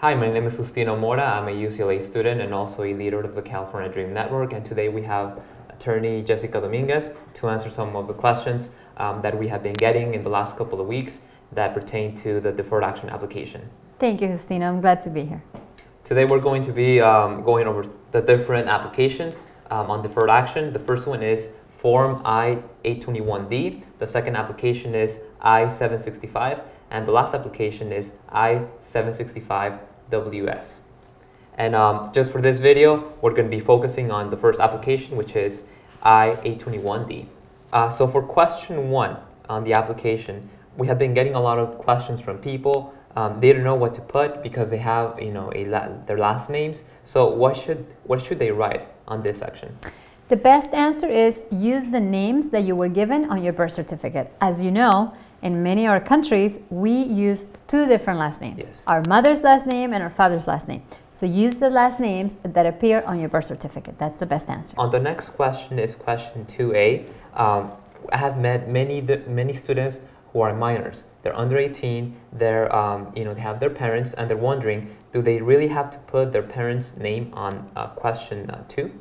Hi, my name is Justino Mora. I'm a UCLA student and also a leader of the California Dream Network. And today we have attorney Jessica Dominguez to answer some of the questions um, that we have been getting in the last couple of weeks that pertain to the deferred action application. Thank you, Justino. I'm glad to be here. Today we're going to be um, going over the different applications um, on deferred action. The first one is Form I-821D. The second application is I-765. And the last application is I-765WS. And um, just for this video, we're going to be focusing on the first application, which is I-821D. Uh, so for question one on the application, we have been getting a lot of questions from people. Um, they don't know what to put because they have, you know, la their last names. So what should what should they write on this section? The best answer is use the names that you were given on your birth certificate. As you know, in many of our countries, we use two different last names. Yes. Our mother's last name and our father's last name. So use the last names that appear on your birth certificate. That's the best answer. On the next question is question 2A. Um, I have met many many students who are minors. They're under 18. They're um, you know they have their parents and they're wondering, do they really have to put their parents' name on uh, question uh, two?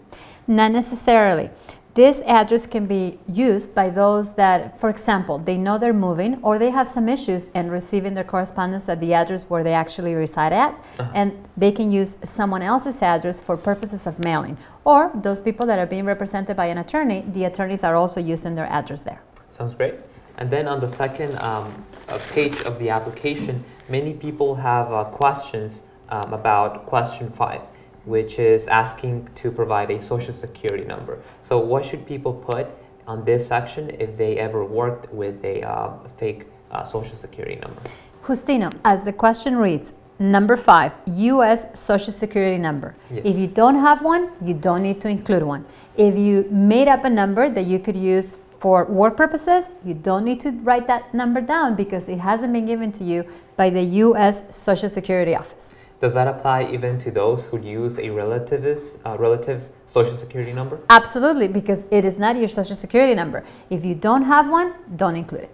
Not necessarily. This address can be used by those that, for example, they know they're moving or they have some issues in receiving their correspondence at the address where they actually reside at, uh -huh. and they can use someone else's address for purposes of mailing. Or those people that are being represented by an attorney, the attorneys are also using their address there. Sounds great. And then on the second um, uh, page of the application, many people have uh, questions um, about question five which is asking to provide a social security number. So what should people put on this section if they ever worked with a uh, fake uh, social security number? Justino, as the question reads, number five, U.S. social security number. Yes. If you don't have one, you don't need to include one. If you made up a number that you could use for work purposes, you don't need to write that number down because it hasn't been given to you by the U.S. Social Security Office. Does that apply even to those who use a relative's, uh, relative's social security number? Absolutely, because it is not your social security number. If you don't have one, don't include it.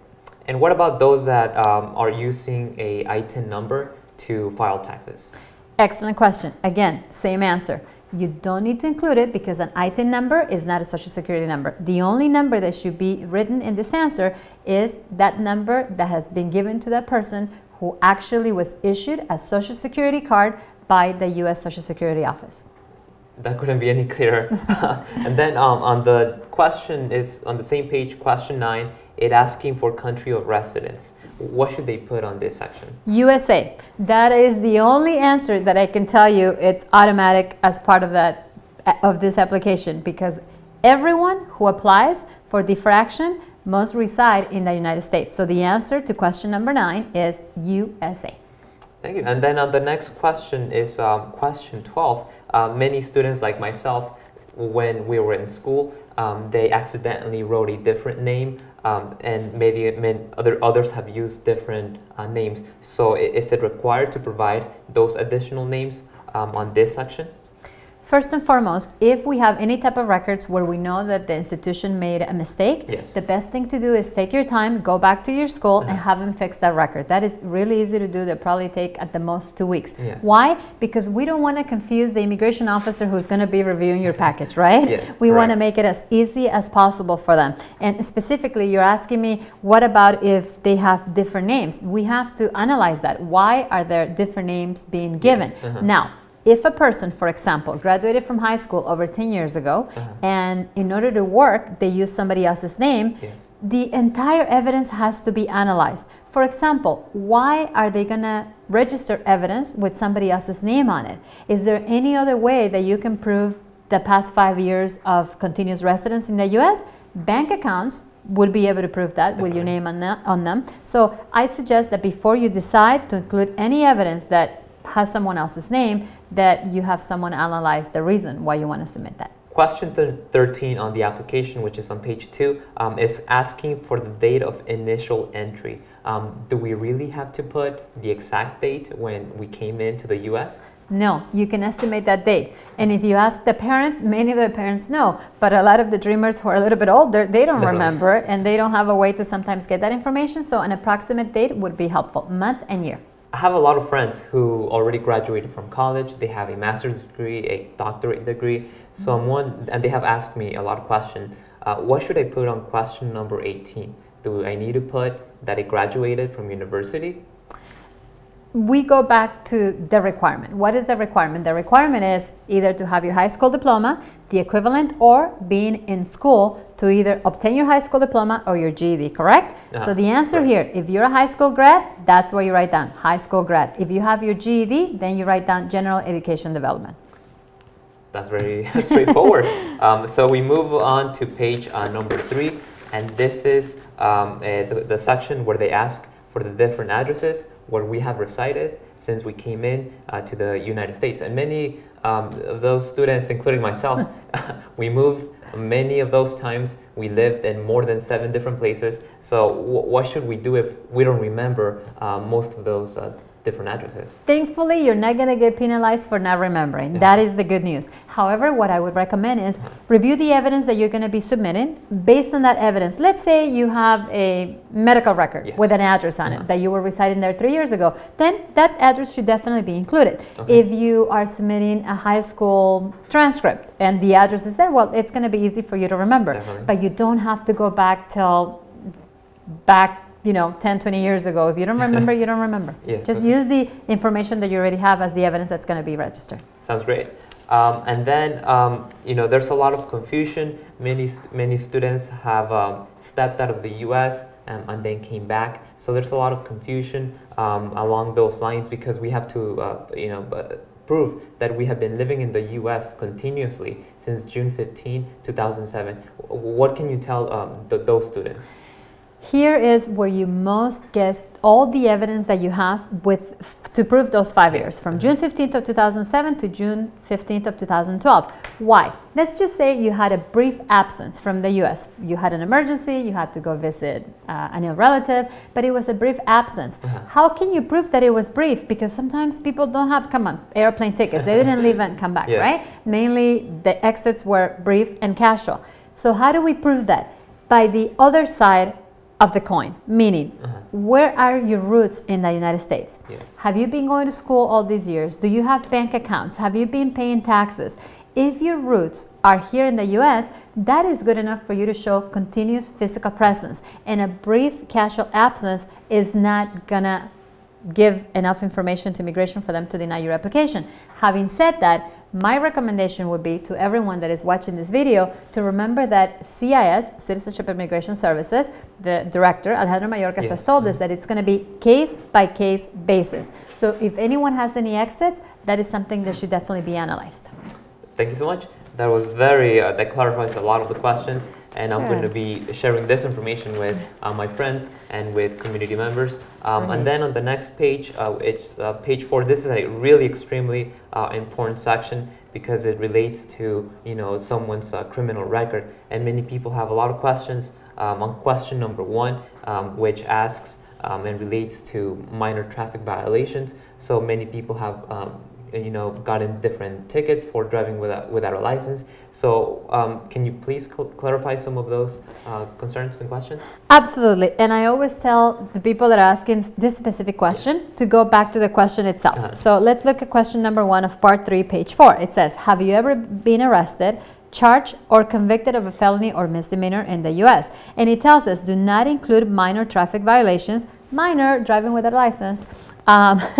And what about those that um, are using a ITIN number to file taxes? Excellent question. Again, same answer. You don't need to include it because an ITIN number is not a social security number. The only number that should be written in this answer is that number that has been given to that person who actually was issued a Social Security card by the U.S. Social Security Office. That couldn't be any clearer. and then um, on the question is on the same page, question nine, it asking for country of residence. What should they put on this section? USA. That is the only answer that I can tell you. It's automatic as part of that of this application because everyone who applies for deferred action must reside in the United States. So the answer to question number nine is USA. Thank you. And then uh, the next question is um, question 12. Uh, many students like myself, when we were in school, um, they accidentally wrote a different name um, and maybe other others have used different uh, names. So is it required to provide those additional names um, on this section? First and foremost, if we have any type of records where we know that the institution made a mistake, yes. the best thing to do is take your time, go back to your school and have them fix that record. That is really easy to do. They probably take at the most two weeks. Why? Because we don't want to confuse the immigration officer who's going to be reviewing your package, right? Yes, we want to make it as easy as possible for them. And specifically, you're asking me, what about if they have different names? We have to analyze that. Why are there different names being given? Yes. Uh-huh. Now, if a person, for example, graduated from high school over 10 years ago, uh-huh. and in order to work, they use somebody else's name, yes. the entire evidence has to be analyzed. For example, why are they going to register evidence with somebody else's name on it? Is there any other way that you can prove the past five years of continuous residence in the US? Bank accounts would be able to prove that with your name on, the, on them. So I suggest that before you decide to include any evidence that has someone else's name, that you have someone analyze the reason why you want to submit that. Question th 13 on the application, which is on page 2, um, is asking for the date of initial entry. Um, do we really have to put the exact date when we came into the U.S.? No, you can estimate that date. And if you ask the parents, many of the parents know, but a lot of the dreamers who are a little bit older, they don't Definitely. remember and they don't have a way to sometimes get that information. So an approximate date would be helpful, month and year. I have a lot of friends who already graduated from college. They have a master's degree, a doctorate degree. Someone, and they have asked me a lot of questions. Uh, what should I put on question number 18? Do I need to put that I graduated from university? We go back to the requirement. What is the requirement? The requirement is either to have your high school diploma, the equivalent, or being in school to either obtain your high school diploma or your GED, correct? Uh-huh. So the answer right. here, if you're a high school grad, that's where you write down high school grad. If you have your GED, then you write down general education development. That's very straightforward. um, so we move on to page uh, number three, and this is um, uh, the, the section where they ask for the different addresses where we have resided since we came in uh, to the United States. And many um, of those students, including myself, we moved many of those times. We lived in more than seven different places. So what should we do if we don't remember uh, most of those uh, different addresses. Thankfully, you're not going to get penalized for not remembering. Yeah. That is the good news. However, what I would recommend is review the evidence that you're going to be submitting. Based on that evidence, let's say you have a medical record yes. with an address on uh -huh. it uh-huh. that you were residing there three years ago, then that address should definitely be included. Okay. If you are submitting a high school transcript and the address is there, well, it's going to be easy for you to remember. Definitely. But you don't have to go back till back you know 10 20 years ago. If you don't remember you don't remember. Yes, just okay. use the information that you already have as the evidence that's going to be registered. Sounds great. Um, and then um, you know there's a lot of confusion. Many many students have um, stepped out of the US and, and, then came back. So there's a lot of confusion um, along those lines because we have to uh, you know prove that we have been living in the US continuously since June 15 2007 what can you tell um, th those students here is where you most get all the evidence that you have with to prove those five years from June 15th of 2007 to June 15th of 2012. Why? Let's just say you had a brief absence from the US. You had an emergency, you had to go visit uh, an ill relative, but it was a brief absence. Uh -huh. How can you prove that it was brief? Because sometimes people don't have, come on, airplane tickets. They didn't leave and come back, yes. right? Mainly the exits were brief and casual. So how do we prove that? By the other side of the coin, meaning uh -huh. where are your roots in the United States? Yes. Have you been going to school all these years? Do you have bank accounts? Have you been paying taxes? If your roots are here in the US, that is good enough for you to show continuous physical presence. And a brief casual absence is not gonna give enough information to immigration for them to deny your application. Having said that, my recommendation would be to everyone that is watching this video to remember that CIS, Citizenship Immigration Services, the director, Alejandro Mayorkas, yes. has told us mm-hmm. that it's going to be case by case basis. So if anyone has any exits, that is something that should definitely be analyzed. Thank you so much. That was very, uh, that clarifies a lot of the questions and I'm going to be sharing this information with uh, my friends and with community members. Um, And then on the next page, uh, it's uh, page four. This is a really extremely uh, important section because it relates to you know someone's uh, criminal record, and many people have a lot of questions um, on question number one, um, which asks um, and relates to minor traffic violations. So many people have um, you know gotten different tickets for driving without without a license. So um, can you please cl clarify some of those uh, concerns and questions? Absolutely, and I always tell the people that are asking this specific question to go back to the question itself. Uh -huh. So let's look at question number one of part three, page four. It says, "Have you ever been arrested?" charged or convicted of a felony or misdemeanor in the U.S. And it tells us do not include minor traffic violations, minor driving without a license, um,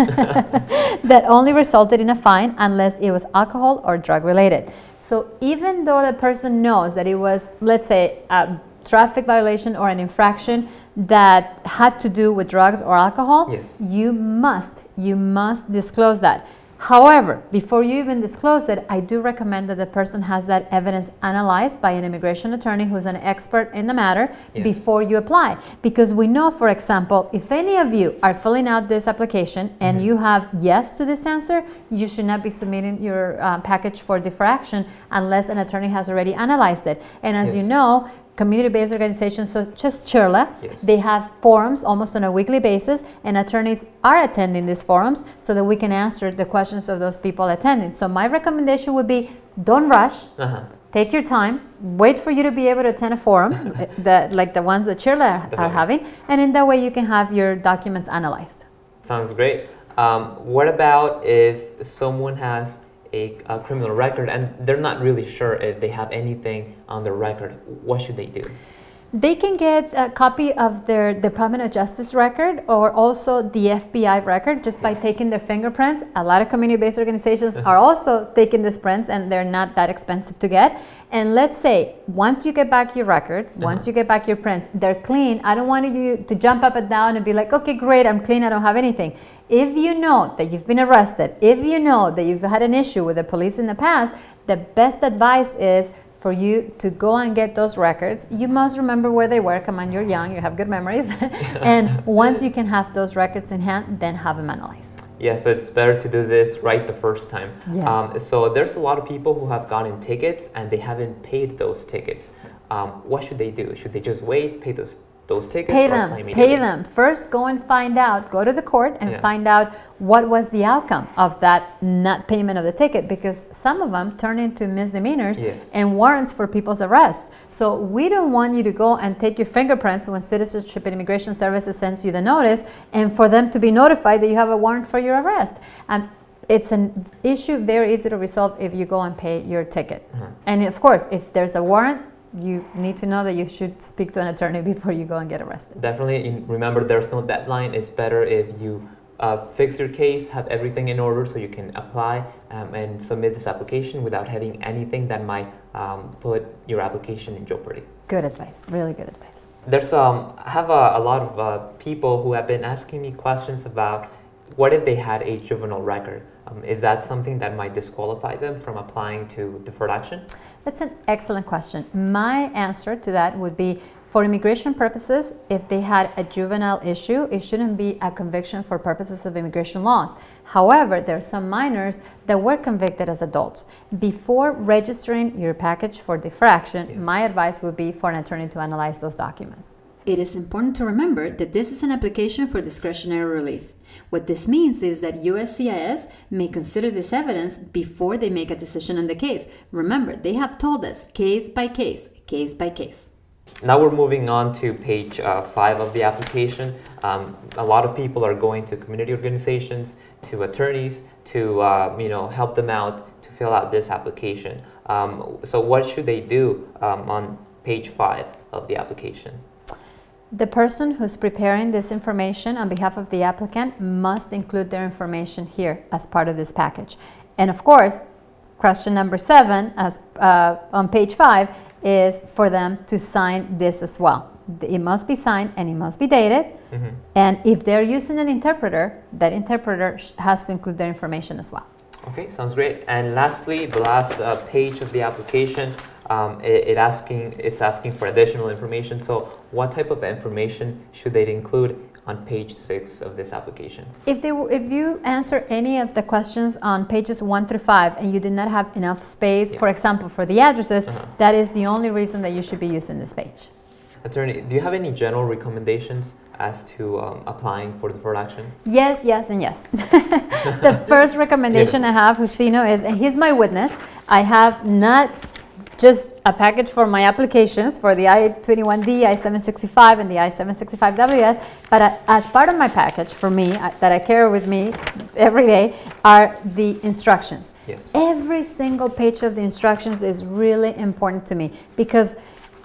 that only resulted in a fine unless it was alcohol or drug related. So even though the person knows that it was, let's say, a traffic violation or an infraction that had to do with drugs or alcohol, yes. you must, you must disclose that. However, before you even disclose it, I do recommend that the person has that evidence analyzed by an immigration attorney who's an expert in the matter yes. before you apply. Because we know, for example, if any of you are filling out this application and mm -hmm. you have yes to this answer, you should not be submitting your uh, package for defer action unless an attorney has already analyzed it. And as yes. you know, community-based organizations such as CHIRLA. Yes. They have forums almost on a weekly basis, and attorneys are attending these forums so that we can answer the questions of those people attending. So my recommendation would be don't rush. Uh -huh. Take your time. Wait for you to be able to attend a forum, that, like the ones that CHIRLA are, are having, and in that way you can have your documents analyzed. Sounds great. Um, what about if someone has a, a, criminal record and they're not really sure if they have anything on their record? What should they do? They can get a copy of their Department of Justice record or also the FBI record just by taking their fingerprints. A lot of community-based organizations are also taking these prints and they're not that expensive to get. And let's say once you get back your records, uh-huh. once you get back your prints, they're clean. I don't want you to jump up and down and be like, okay, great, I'm clean, I don't have anything. If you know that you've been arrested, if you know that you've had an issue with the police in the past, the best advice is for you to go and get those records. You must remember where they were. Come on, you're young, you have good memories. and once you can have those records in hand, then have them analyzed. Yeah, so it's better to do this right the first time. Yes. Um, so there's a lot of people who have gotten tickets and they haven't paid those tickets. Um, what should they do? Should they just wait, pay those those tickets pay them pay them first go and find out go to the court and yeah. find out what was the outcome of that not payment of the ticket because some of them turn into misdemeanors yes. and warrants for people's arrests so we don't want you to go and take your fingerprints when citizenship and immigration services sends you the notice and for them to be notified that you have a warrant for your arrest and it's an issue very easy to resolve if you go and pay your ticket mm -hmm. and of course if there's a warrant you need to know that you should speak to an attorney before you go and get arrested. Definitely. Remember, there's no deadline. It's better if you uh, fix your case, have everything in order so you can apply um, and submit this application without having anything that might um, put your application in jeopardy. Good advice. Really good advice. There's um, I have a, a lot of uh, people who have been asking me questions about what if they had a juvenile record? Um, is that something that might disqualify them from applying to deferred action? That's an excellent question. My answer to that would be for immigration purposes, if they had a juvenile issue, it shouldn't be a conviction for purposes of immigration laws. However, there are some minors that were convicted as adults. Before registering your package for deferred action, yes. my advice would be for an attorney to analyze those documents. It is important to remember that this is an application for discretionary relief. What this means is that USCIS may consider this evidence before they make a decision on the case. Remember, they have told us case by case, case by case. Now we're moving on to page uh, five of the application. Um, a lot of people are going to community organizations, to attorneys, to uh, you know help them out to fill out this application. Um, so what should they do um, on page five of the application? The person who's preparing this information on behalf of the applicant must include their information here as part of this package. And of course, question number seven as, uh, on page five is for them to sign this as well. It must be signed and it must be dated. Mm -hmm. And if they're using an interpreter, that interpreter has to include their information as well. Okay, sounds great. And lastly, the last uh, page of the application um, it, it, asking it's asking for additional information. So what type of information should they include on page six of this application? If they if you answer any of the questions on pages one through five and you did not have enough space, yeah. for example, for the addresses, uh -huh. that is the only reason that you should be using this page. Attorney, do you have any general recommendations as to um, applying for the deferred action? Yes, yes, and yes. the first recommendation yes. I have, Justino, is, and he's my witness, I have not just a package for my applications for the I-21D, I-765, and the I-765WS. But uh, as part of my package for me, uh, that I carry with me every day, are the instructions. Yes. Every single page of the instructions is really important to me because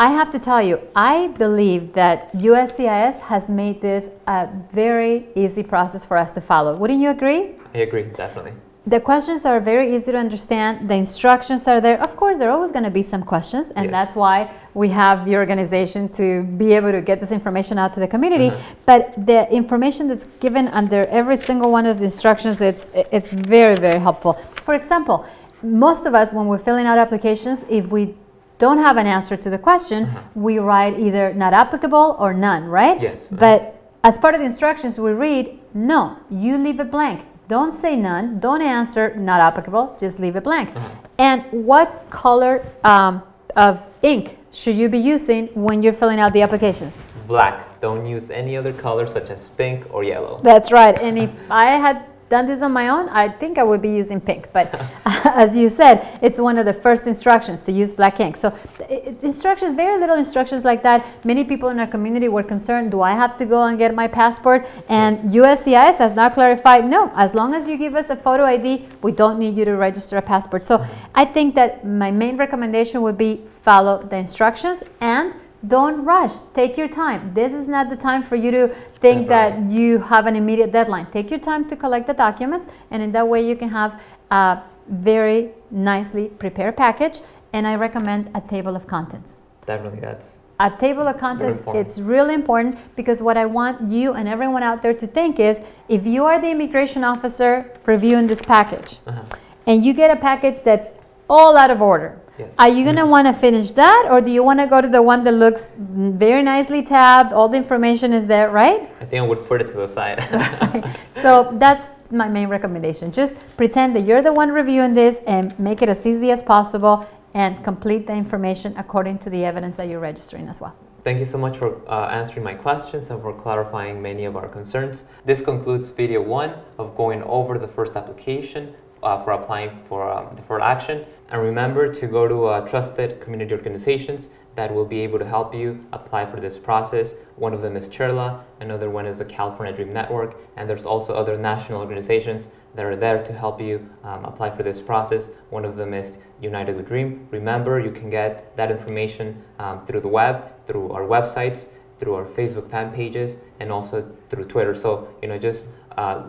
I have to tell you, I believe that USCIS has made this a very easy process for us to follow. Wouldn't you agree? I agree, definitely. The questions are very easy to understand. The instructions are there. Of course, there are always going to be some questions, and yes. that's why we have the organization to be able to get this information out to the community. Mm-hmm. But the information that's given under every single one of the instructions, it's it's very very helpful. For example, most of us when we're filling out applications, if we don't have an answer to the question, mm-hmm. we write either not applicable or none, right? Yes. But as part of the instructions, we read no, you leave it blank don't say none. Don't answer not applicable. Just leave it blank. Uh-huh. And what color um, of ink should you be using when you're filling out the applications? Black. Don't use any other color such as pink or yellow. That's right. And if I had done this on my own, I think I would be using pink. But as you said, it's one of the first instructions to use black ink. So it, instructions, very little instructions like that. Many people in our community were concerned, do I have to go and get my passport? And yes. USCIS has now clarified, no, as long as you give us a photo ID, we don't need you to register a passport. So I think that my main recommendation would be follow the instructions and don't rush. Take your time. This is not the time for you to think that you have an immediate deadline. Take your time to collect the documents, and in that way, you can have a very nicely prepared package. And I recommend a table of contents. Definitely, that's a table of contents it's really important because what i want you and everyone out there to think is if you are the immigration officer reviewing this package uh -huh. and you get a package that's all out of order Yes. Are you going to want to finish that or do you want to go to the one that looks very nicely tabbed, all the information is there, right? I think I would put it to the side. so that's my main recommendation. Just pretend that you're the one reviewing this and make it as easy as possible and complete the information according to the evidence that you're registering as well. Thank you so much for uh, answering my questions and for clarifying many of our concerns. This concludes video one of going over the first application uh, for applying for um, deferred action. And remember to go to uh, trusted community organizations that will be able to help you apply for this process. One of them is CHIRLA, another one is the California Dream Network, and there's also other national organizations that are there to help you um, apply for this process. One of them is United We Dream. Remember, you can get that information um, through the web, through our websites, through our Facebook fan pages, and also through Twitter. So, you know, just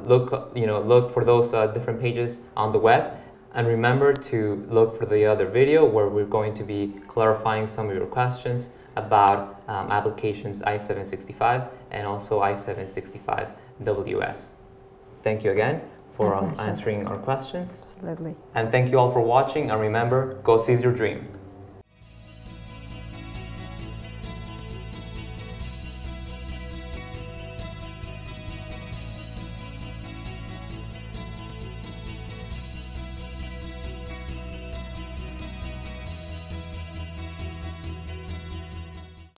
look, you know, look for those uh, different pages on the web. And remember to look for the other video where we're going to be clarifying some of your questions about um, applications I-765 and also I-765WS. Thank you again for um, answering our questions. Absolutely. And thank you all for watching and remember, go seize your dream.